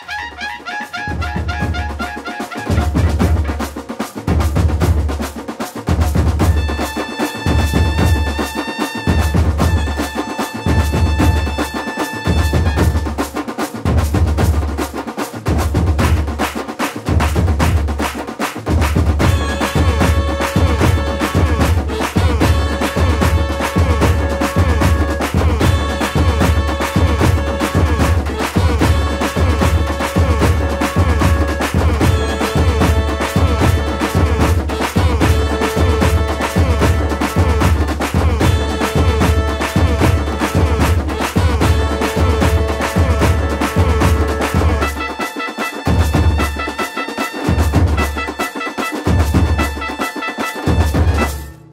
Bye.